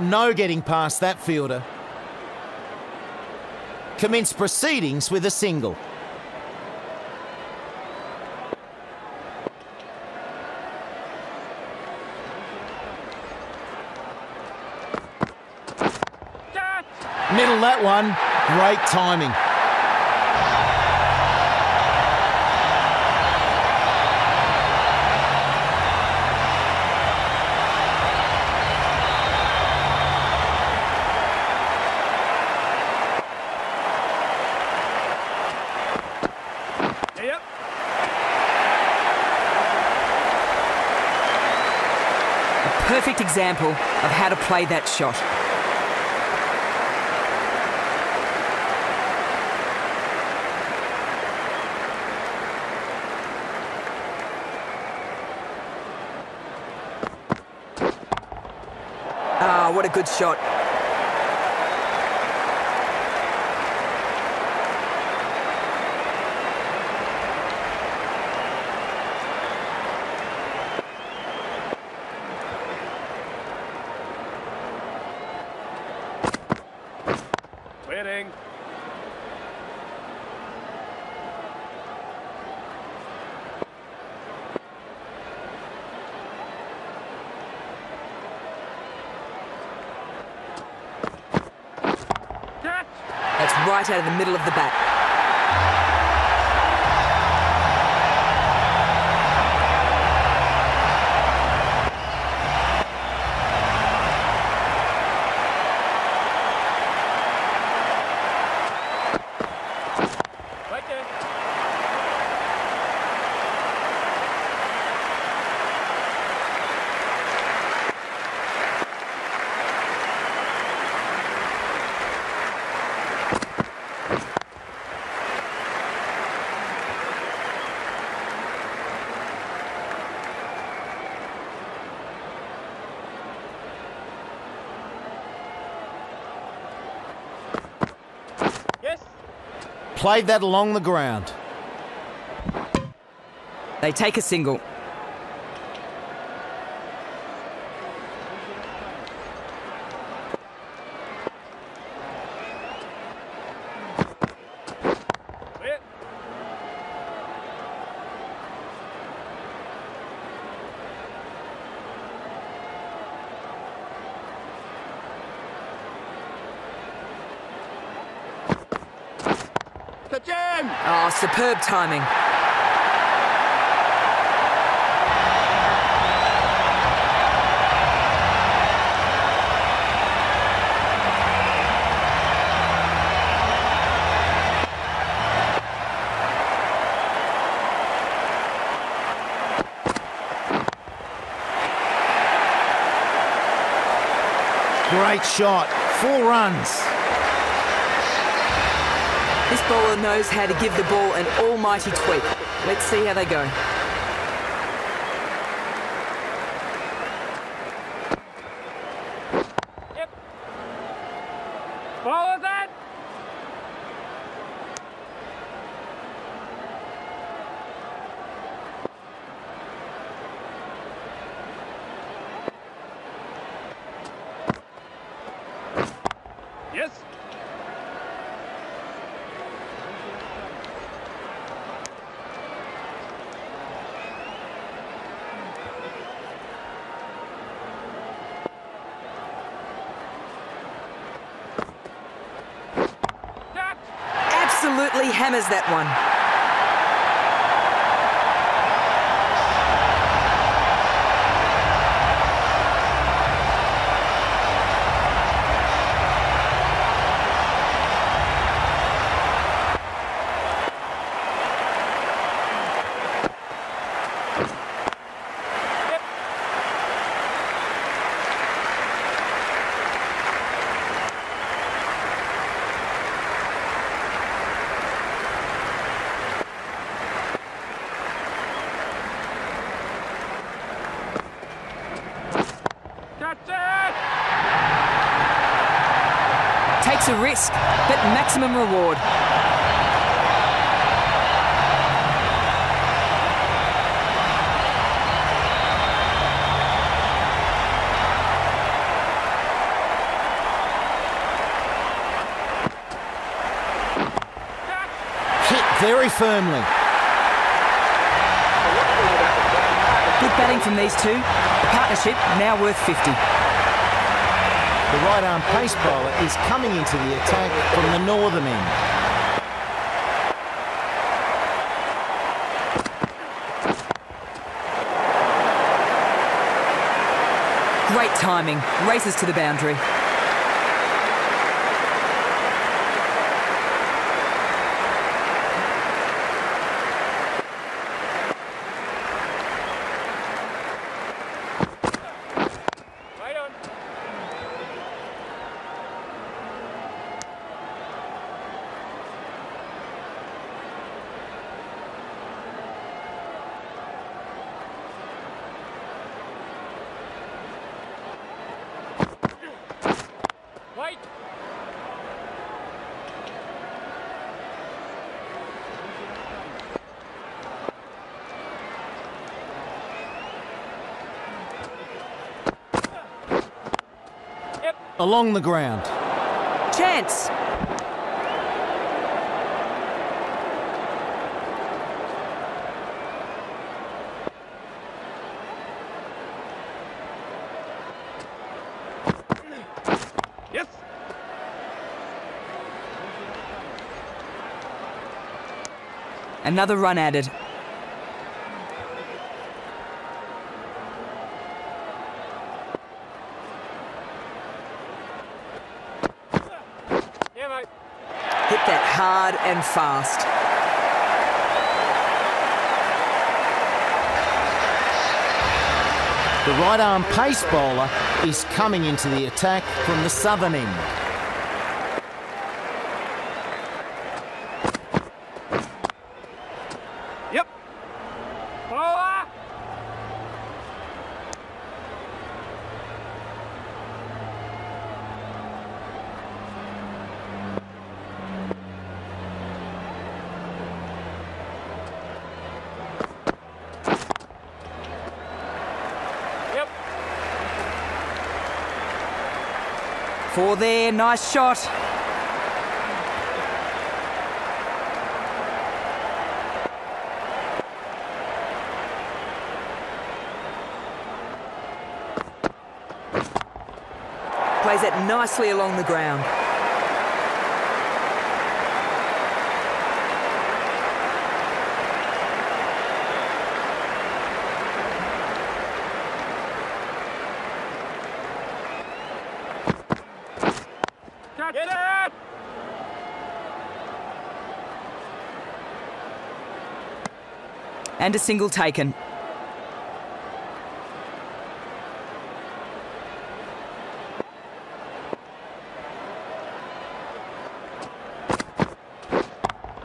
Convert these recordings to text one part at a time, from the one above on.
No getting past that fielder. Commence proceedings with a single. Middle that one. Great timing. Yep. Perfect example of how to play that shot. Ah, what a good shot. Right out of the middle of the bat. Right there. Yes. Played that along the ground. They take a single. Win. The jam. Oh, superb timing. Great shot. Four runs. This bowler knows how to give the ball an almighty tweak. Let's see how they go. Yep. Follow that. Yes. Catch. Hammers that one. takes a risk, but maximum reward. very firmly. Good batting from these two. The partnership now worth 50. The right arm pace bowler is coming into the attack from the northern end. Great timing. Races to the boundary. Right on. Right. Yep. Along the ground. Chance. Another run added. Yeah, mate. Hit that hard and fast. The right arm pace bowler is coming into the attack from the southern end. Yep. Bowler. Yep. Four there. Nice shot. Plays it nicely along the ground. Get it! And a single taken.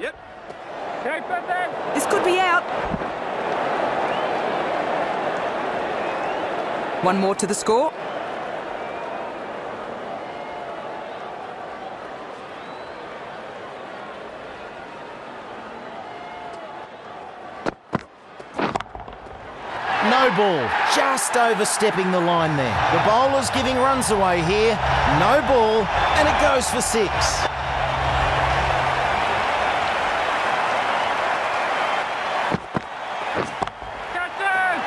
Yep. Keep it there. This could be out. One more to the score. No ball, just overstepping the line there. The bowler's giving runs away here. No ball, and it goes for six.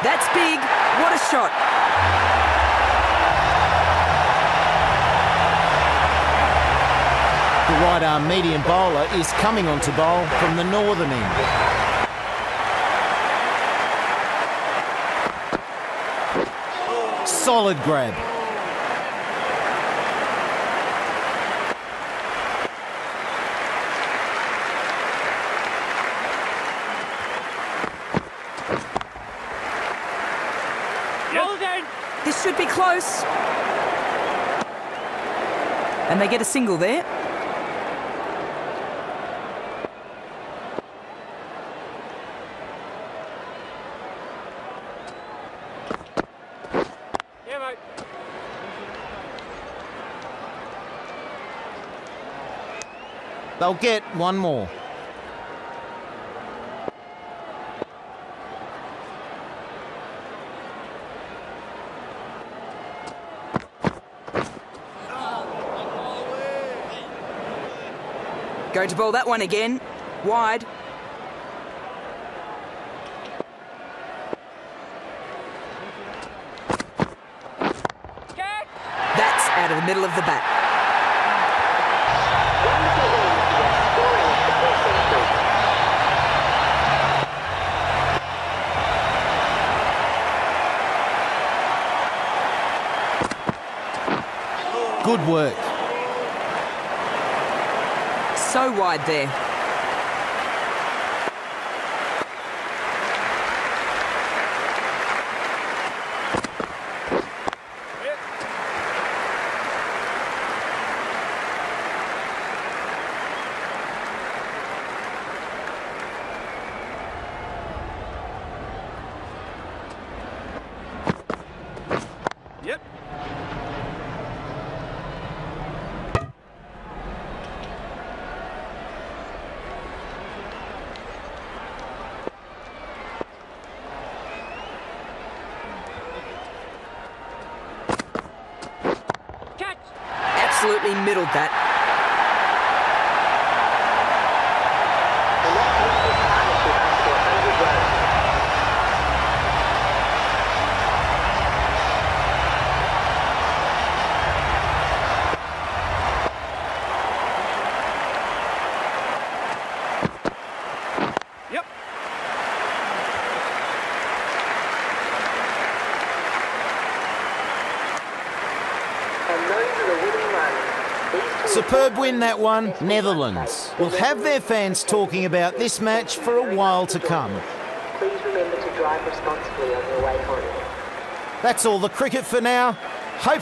That's big. What a shot. The right arm medium bowler is coming onto bowl from the northern end. Solid grab. This should be close. And they get a single there. Mate. They'll get one more. Going to bowl that one again. Wide. Middle of the bat. Good work. So wide there. Yep. Catch. Absolutely middled that. Yep. And those are the winning runs. These two Superb win that one, Netherlands. Will have their fans talking about this match for a while to come. Please remember to drive responsibly on your way home. That's all the cricket for now. Hope